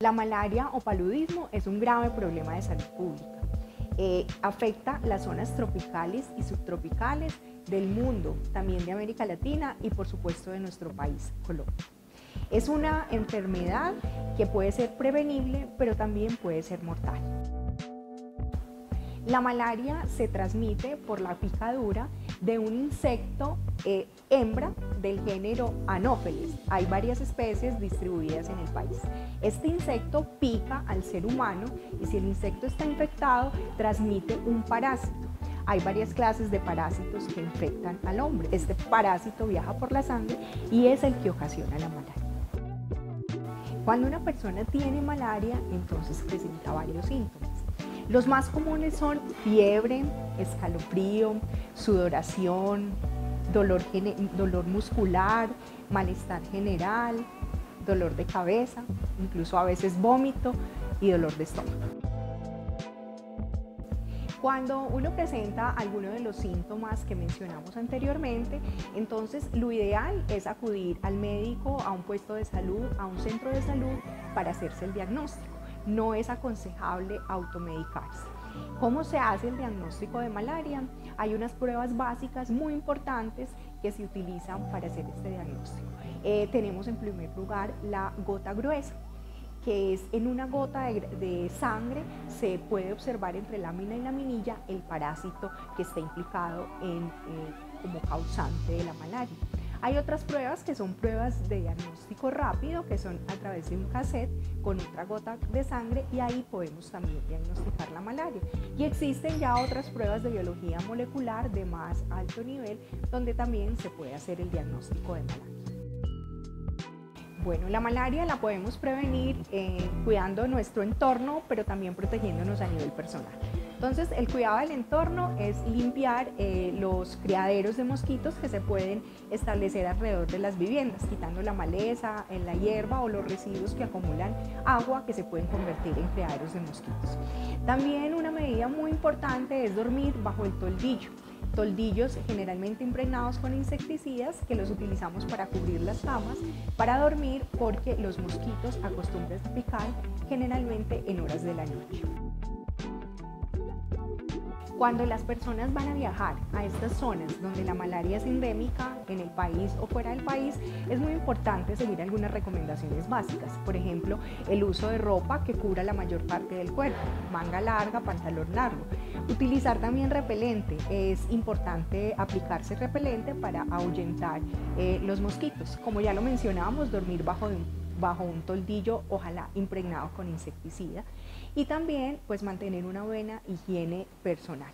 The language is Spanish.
La malaria o paludismo es un grave problema de salud pública. Eh, afecta las zonas tropicales y subtropicales del mundo, también de América Latina y por supuesto de nuestro país, Colombia. Es una enfermedad que puede ser prevenible, pero también puede ser mortal. La malaria se transmite por la picadura de un insecto eh, hembra del género Anopheles. Hay varias especies distribuidas en el país. Este insecto pica al ser humano y si el insecto está infectado, transmite un parásito. Hay varias clases de parásitos que infectan al hombre. Este parásito viaja por la sangre y es el que ocasiona la malaria. Cuando una persona tiene malaria, entonces presenta varios síntomas. Los más comunes son fiebre, escalofrío, sudoración, dolor, dolor muscular, malestar general, dolor de cabeza, incluso a veces vómito y dolor de estómago. Cuando uno presenta alguno de los síntomas que mencionamos anteriormente, entonces lo ideal es acudir al médico, a un puesto de salud, a un centro de salud para hacerse el diagnóstico no es aconsejable automedicarse. ¿Cómo se hace el diagnóstico de malaria? Hay unas pruebas básicas muy importantes que se utilizan para hacer este diagnóstico. Eh, tenemos en primer lugar la gota gruesa que es en una gota de, sangre se puede observar entre lámina y laminilla el parásito que está implicado en, eh, como causante de la malaria. Hay otras pruebas que son pruebas de diagnóstico rápido, que son a través de un cassette con otra gota de sangre y ahí podemos también diagnosticar la malaria. Y existen ya otras pruebas de biología molecular de más alto nivel donde también se puede hacer el diagnóstico de malaria. Bueno, la malaria la podemos prevenir eh, cuidando nuestro entorno, pero también protegiéndonos a nivel personal. Entonces, el cuidado del entorno es limpiar eh, los criaderos de mosquitos que se pueden establecer alrededor de las viviendas, quitando la maleza, en la hierba o los residuos que acumulan agua que se pueden convertir en criaderos de mosquitos. También una medida muy importante es dormir bajo el toldillo toldillos generalmente impregnados con insecticidas que los utilizamos para cubrir las camas, para dormir porque los mosquitos acostumbran picar generalmente en horas de la noche. Cuando las personas van a viajar a estas zonas donde la malaria es endémica en el país o fuera del país, es muy importante seguir algunas recomendaciones básicas. Por ejemplo, el uso de ropa que cubra la mayor parte del cuerpo, manga larga, pantalón largo. Utilizar también repelente. Es importante aplicarse repelente para ahuyentar eh, los mosquitos. Como ya lo mencionábamos, dormir bajo bajo un toldillo, ojalá impregnado con insecticida y también pues mantener una buena higiene personal.